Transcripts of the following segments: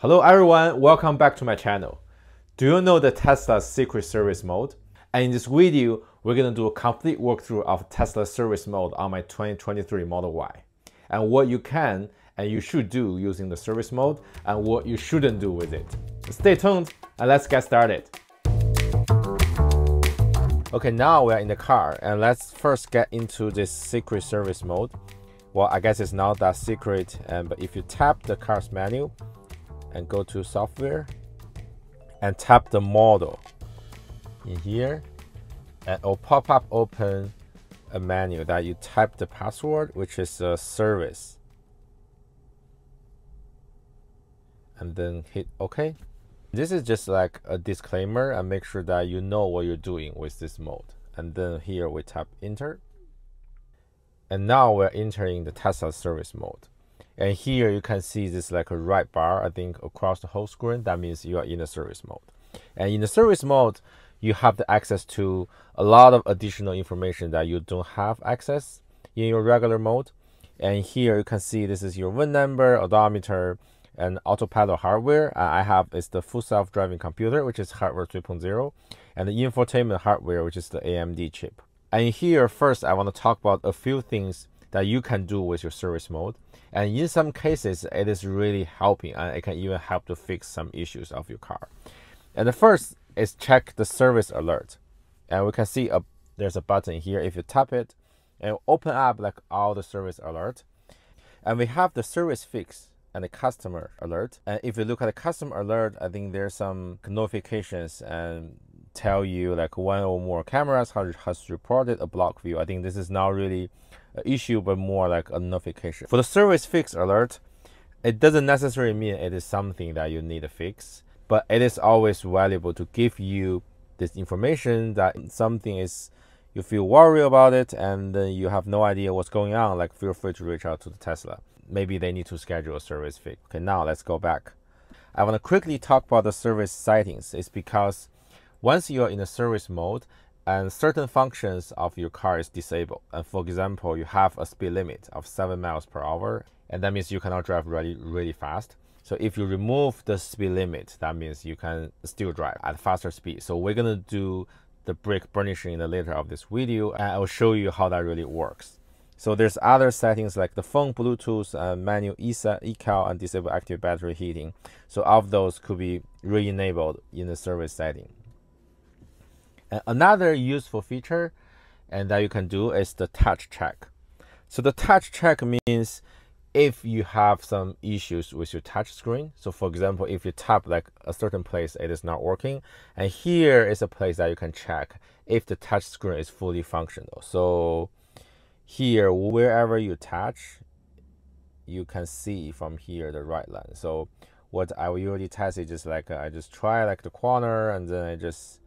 Hello everyone, welcome back to my channel. Do you know the Tesla secret service mode? And in this video, we're gonna do a complete walkthrough of Tesla service mode on my 2023 Model Y. And what you can and you should do using the service mode and what you shouldn't do with it. Stay tuned and let's get started. Okay, now we're in the car and let's first get into this secret service mode. Well, I guess it's not that secret, and but if you tap the car's menu, and go to software and tap the model in here. And it'll pop up open a menu that you type the password which is a service. And then hit ok. This is just like a disclaimer and make sure that you know what you're doing with this mode. And then here we tap enter. And now we're entering the tesla service mode and here you can see this like a right bar, I think across the whole screen. That means you are in the service mode. And in the service mode, you have the access to a lot of additional information that you don't have access in your regular mode. And here you can see this is your VIN number, odometer, and autopilot hardware. Uh, I have is the full self-driving computer, which is hardware 3.0, and the infotainment hardware, which is the AMD chip. And here, first, I want to talk about a few things that you can do with your service mode. And in some cases, it is really helping and it can even help to fix some issues of your car. And the first is check the service alert. And we can see a, there's a button here. If you tap it, and open up like all the service alert. And we have the service fix and the customer alert. And if you look at the customer alert, I think there's some notifications and tell you like one or more cameras has reported a block view. I think this is now really issue, but more like a notification. For the service fix alert, it doesn't necessarily mean it is something that you need to fix, but it is always valuable to give you this information that something is you feel worried about it and you have no idea what's going on. Like feel free to reach out to the Tesla. Maybe they need to schedule a service fix. Okay, now let's go back. I want to quickly talk about the service settings. It's because once you're in the service mode, and certain functions of your car is disabled. And for example, you have a speed limit of 7 miles per hour, and that means you cannot drive really, really fast. So if you remove the speed limit, that means you can still drive at faster speed. So we're gonna do the brake burnishing in the later of this video, and I will show you how that really works. So there's other settings like the phone Bluetooth, uh, manual ESA, ECAL, and disable active battery heating. So all of those could be re-enabled in the service setting. And another useful feature and that you can do is the touch check. So the touch check means if you have some issues with your touch screen. So for example, if you tap like a certain place, it is not working. And here is a place that you can check if the touch screen is fully functional. So here, wherever you touch, you can see from here the right line. So what I will usually test is just like uh, I just try like the corner and then I just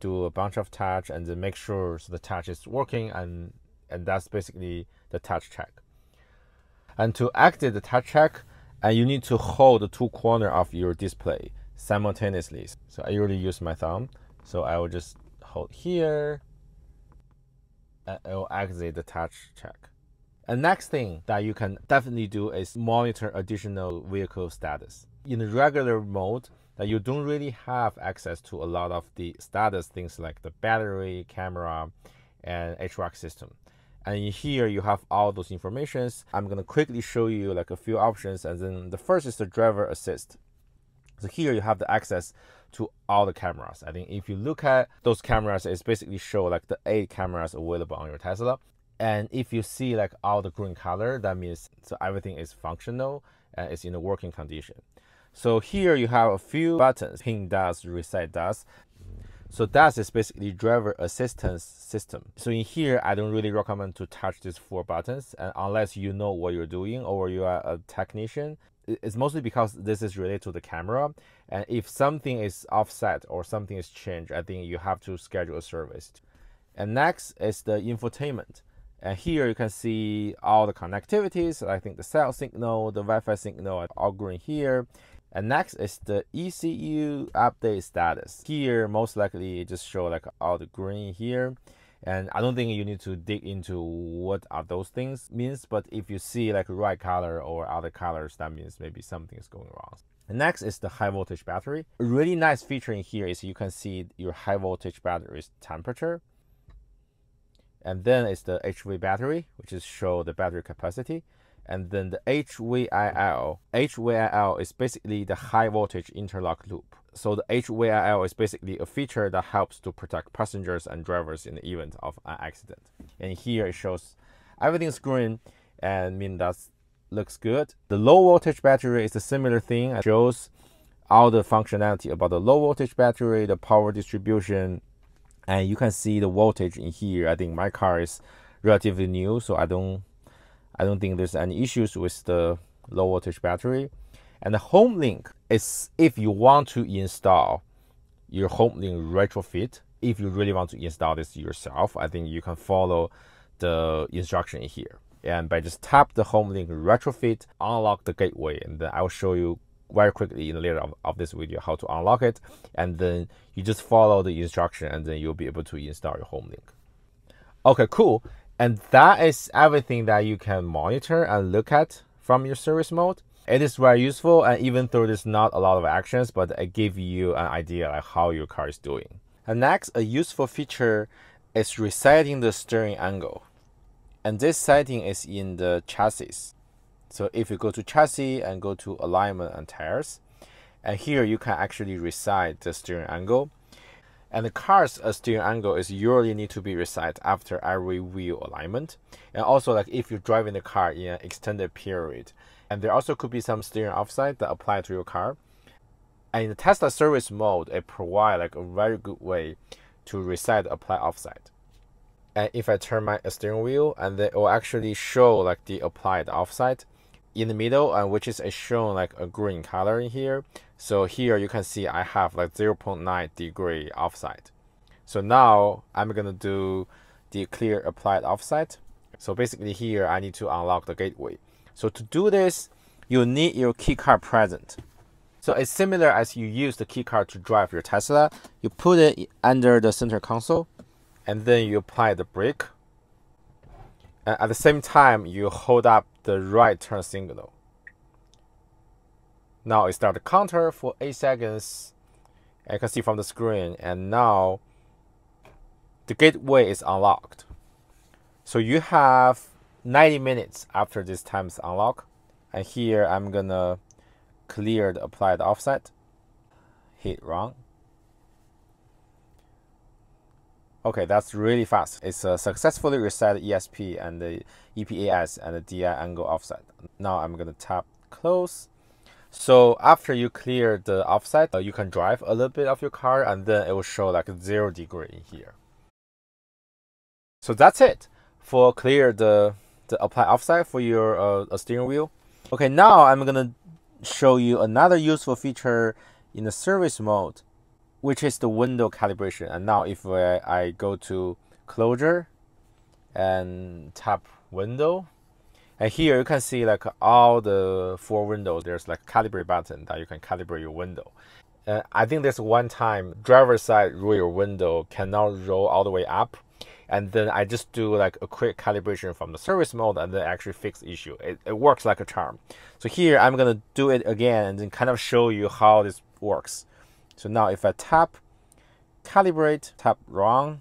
do a bunch of touch and then make sure the touch is working and and that's basically the touch check. And to activate the touch check, and uh, you need to hold the two corner of your display simultaneously. So I usually use my thumb. So I will just hold here and it will activate the touch check. And next thing that you can definitely do is monitor additional vehicle status. In the regular mode, that you don't really have access to a lot of the status things like the battery, camera, and HVAC system. And here you have all those informations. I'm gonna quickly show you like a few options, and then the first is the driver assist. So here you have the access to all the cameras. I think if you look at those cameras, it's basically show like the eight cameras available on your Tesla. And if you see like all the green color, that means so everything is functional and it's in a working condition. So here you have a few buttons, ping DAS, reset DAS. So DAS is basically driver assistance system. So in here, I don't really recommend to touch these four buttons and unless you know what you're doing or you are a technician. It's mostly because this is related to the camera. And if something is offset or something is changed, I think you have to schedule a service. And next is the infotainment. And here you can see all the connectivities. I think the cell signal, the Wi-Fi signal are all green here. And next is the ECU update status. Here, most likely it just show like all the green here. And I don't think you need to dig into what are those things means, but if you see like right color or other colors, that means maybe something is going wrong. And next is the high voltage battery. A really nice feature in here is you can see your high voltage battery's temperature. And then it's the HV battery, which is show the battery capacity and then the HVIL. HVIL is basically the high voltage interlock loop. So the HVIL is basically a feature that helps to protect passengers and drivers in the event of an accident. And here it shows everything's green and mean that looks good. The low voltage battery is a similar thing. It shows all the functionality about the low voltage battery, the power distribution, and you can see the voltage in here. I think my car is relatively new, so I don't I don't think there's any issues with the low voltage battery. And the HomeLink is if you want to install your HomeLink retrofit, if you really want to install this yourself, I think you can follow the instruction here. And by just tap the HomeLink retrofit, unlock the gateway, and then I will show you very quickly in the later of, of this video how to unlock it. And then you just follow the instruction and then you'll be able to install your HomeLink. Okay, cool. And that is everything that you can monitor and look at from your service mode. It is very useful and even though there's not a lot of actions, but it gives you an idea like how your car is doing. And next, a useful feature is resetting the steering angle. And this setting is in the chassis. So if you go to chassis and go to alignment and tires, and here you can actually reset the steering angle and the car's uh, steering angle is usually need to be reset after every wheel alignment. And also like if you're driving the car in an extended period. And there also could be some steering offset that apply to your car. And in the Tesla service mode, it provides like a very good way to reset apply offset. And if I turn my steering wheel and then it will actually show like the applied offset in the middle and which is uh, shown like a green color in here. So here you can see I have like 0.9 degree offset. So now I'm gonna do the clear applied offset. So basically here I need to unlock the gateway. So to do this, you need your keycard present. So it's similar as you use the keycard to drive your Tesla. You put it under the center console and then you apply the brake and at the same time you hold up the right turn signal. Now it start the counter for 8 seconds. You can see from the screen and now the gateway is unlocked. So you have 90 minutes after this time's unlock. And here I'm gonna clear the applied offset, hit run. Okay, that's really fast. It's a successfully reset ESP and the EPAS and the DI angle offset. Now I'm gonna tap close. So after you clear the offset, uh, you can drive a little bit of your car and then it will show like zero degree in here. So that's it for clear the, the apply offset for your uh, steering wheel. Okay, now I'm gonna show you another useful feature in the service mode which is the window calibration. And now if I, go to closure and tap window, and here you can see like all the four windows, there's like calibrate button that you can calibrate your window. Uh, I think there's one time driver side rear window cannot roll all the way up. And then I just do like a quick calibration from the service mode and then actually fix issue. It, it works like a charm. So here I'm gonna do it again and then kind of show you how this works. So now if I tap calibrate, tap wrong.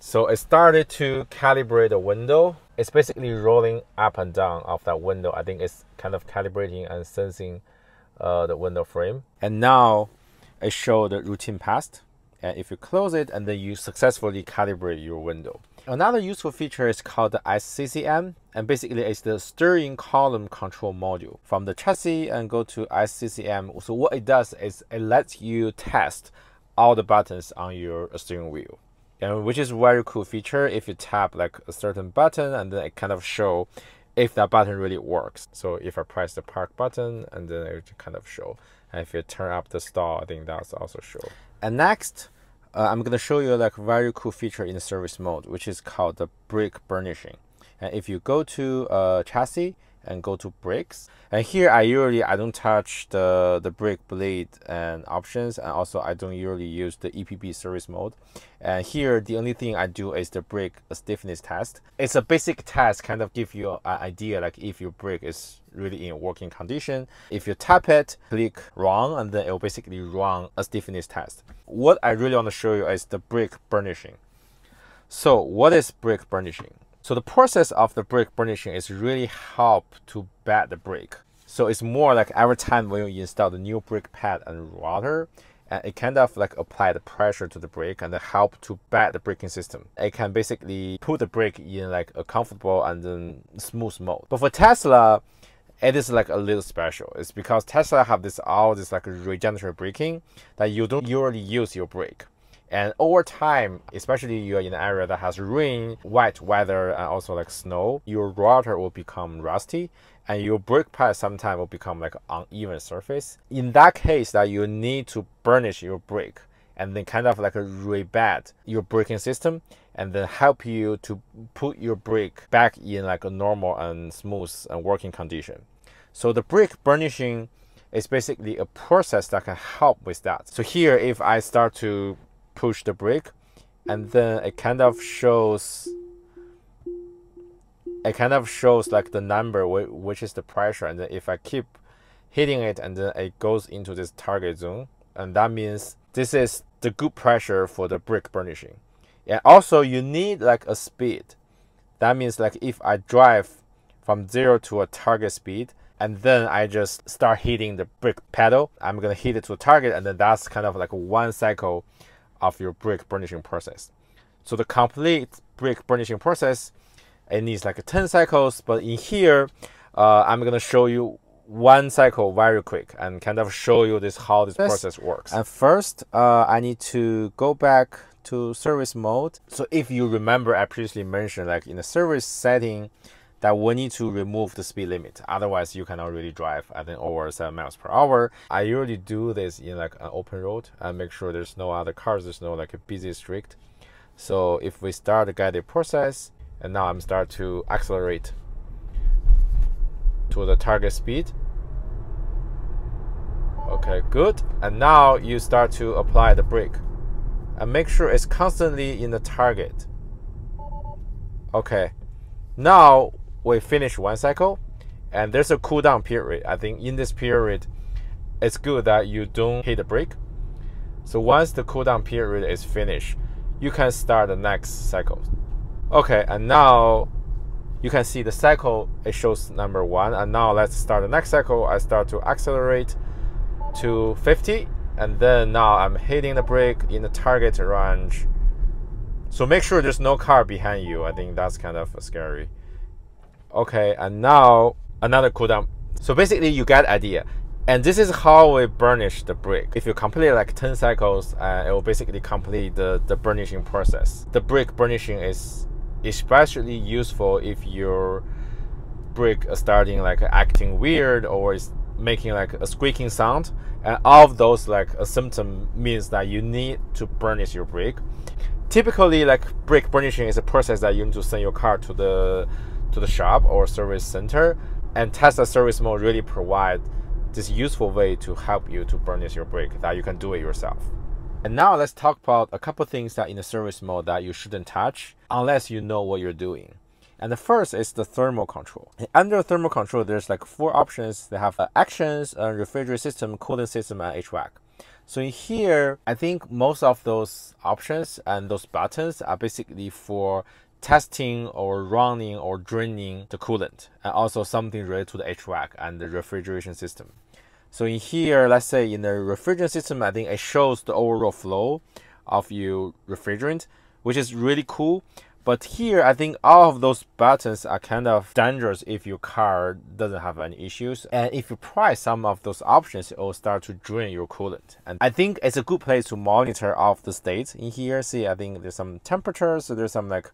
So it started to calibrate the window. It's basically rolling up and down of that window. I think it's kind of calibrating and sensing uh, the window frame. And now it showed the routine passed. And if you close it and then you successfully calibrate your window. Another useful feature is called the SCCM, and basically it's the steering column control module. From the chassis and go to SCCM. So what it does is it lets you test all the buttons on your steering wheel. And which is very cool feature if you tap like a certain button and then it kind of show if that button really works. So if I press the park button and then it kind of show. And if you turn up the stall, I think that's also show. And next, uh, I'm gonna show you like very cool feature in service mode, which is called the brake burnishing. And if you go to uh, chassis and go to brakes. And here I usually I don't touch the the brake blade and options, and also I don't usually use the EPB service mode. And here the only thing I do is the brake stiffness test. It's a basic test, kind of give you an idea like if your brake is really in working condition. If you tap it, click wrong, and then it will basically run a stiffness test. What I really want to show you is the brake burnishing. So what is brake burnishing? So the process of the brake burnishing is really help to bed the brake. So it's more like every time when you install the new brake pad and rotor, and it kind of like apply the pressure to the brake and help to bed the braking system. It can basically put the brake in like a comfortable and then smooth mode. But for Tesla, it is like a little special. It's because Tesla have this all this like regenerative braking that you don't usually use your brake. And over time, especially you're in an area that has rain, wet weather, and also like snow, your rotor will become rusty and your brake pad sometimes will become like uneven surface. In that case, that you need to burnish your brake and then kind of like rebed your braking system and then help you to put your brake back in like a normal and smooth and working condition. So the brake burnishing is basically a process that can help with that. So here, if I start to push the brake and then it kind of shows it kind of shows like the number which is the pressure and then if I keep hitting it and then it goes into this target zone and that means this is the good pressure for the brake burnishing. And also you need like a speed. That means like if I drive from zero to a target speed and then I just start hitting the brake pedal I'm gonna hit it to a target and then that's kind of like one cycle of your brake burnishing process. So the complete brake burnishing process, it needs like 10 cycles, but in here, uh, I'm gonna show you one cycle very quick and kind of show you this how this process works. And first, uh, I need to go back to service mode. So if you remember, I previously mentioned like in the service setting, that we need to remove the speed limit. Otherwise, you cannot really drive at think over 7 miles per hour. I usually do this in like an open road and make sure there's no other cars, there's no like a busy street. So if we start the guided process, and now I'm start to accelerate to the target speed. Okay, good. And now you start to apply the brake. And make sure it's constantly in the target. Okay. Now we finish one cycle and there's a cooldown period. I think in this period, it's good that you don't hit the brake. So once the cooldown period is finished, you can start the next cycle. Okay, and now you can see the cycle, it shows number one. And now let's start the next cycle. I start to accelerate to 50. And then now I'm hitting the brake in the target range. So make sure there's no car behind you. I think that's kind of scary. Okay, and now another cooldown. So basically you get idea. And this is how we burnish the brake. If you complete like 10 cycles, uh, it will basically complete the, the burnishing process. The brake burnishing is especially useful if your brake is starting like acting weird or is making like a squeaking sound. And all of those like a symptom means that you need to burnish your brake. Typically like brake burnishing is a process that you need to send your car to the to the shop or service center. And Tesla service mode really provide this useful way to help you to burnish your brake that you can do it yourself. And now let's talk about a couple things that in the service mode that you shouldn't touch unless you know what you're doing. And the first is the thermal control. And under thermal control, there's like four options. They have uh, actions, refrigerator system, cooling system, and HVAC. So in here, I think most of those options and those buttons are basically for testing or running or draining the coolant and also something related to the HVAC and the refrigeration system. So in here, let's say in the refrigerant system, I think it shows the overall flow of your refrigerant, which is really cool. But here, I think all of those buttons are kind of dangerous if your car doesn't have any issues. And if you press some of those options, it will start to drain your coolant. And I think it's a good place to monitor of the state in here. See, I think there's some temperatures, so there's some like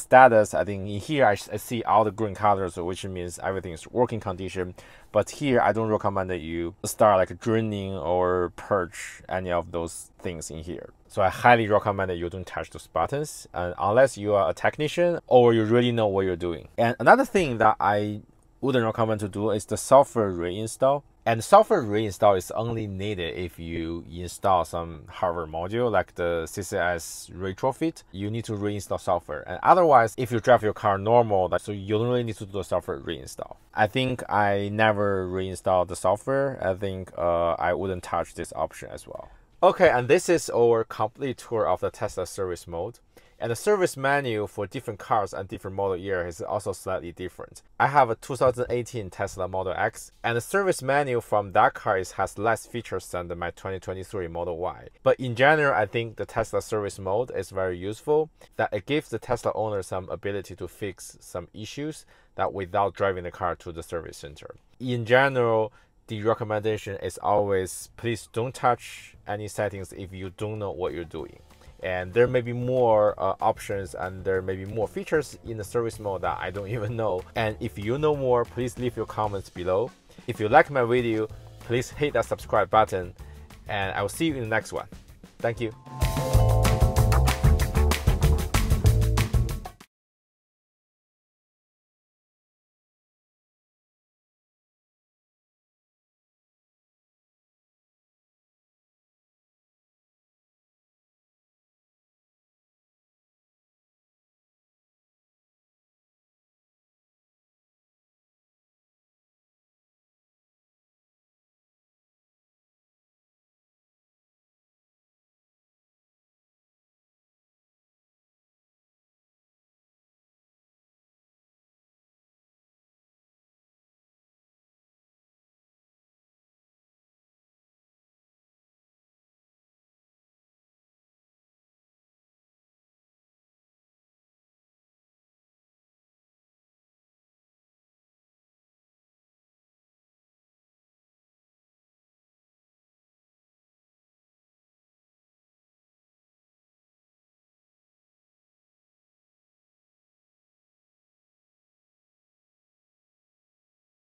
status, I think in here I, I, see all the green colors, which means everything is working condition. But here I don't recommend that you start like draining or purge any of those things in here. So I highly recommend that you don't touch those buttons unless you are a technician or you really know what you're doing. And another thing that I wouldn't recommend to do is the software reinstall. And software reinstall is only needed if you install some hardware module like the CCS retrofit. You need to reinstall software. And otherwise, if you drive your car normal, so you don't really need to do a software reinstall. I think I never reinstalled the software. I think uh, I wouldn't touch this option as well. Okay, and this is our complete tour of the Tesla service mode. And the service menu for different cars and different model year is also slightly different. I have a 2018 Tesla Model X, and the service menu from that car is, has less features than my 2023 Model Y. But in general, I think the Tesla service mode is very useful, that it gives the Tesla owner some ability to fix some issues that without driving the car to the service center. In general, the recommendation is always please don't touch any settings if you don't know what you're doing and there may be more uh, options and there may be more features in the service mode that I don't even know. And if you know more, please leave your comments below. If you like my video, please hit that subscribe button and I will see you in the next one. Thank you.